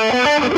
Oh,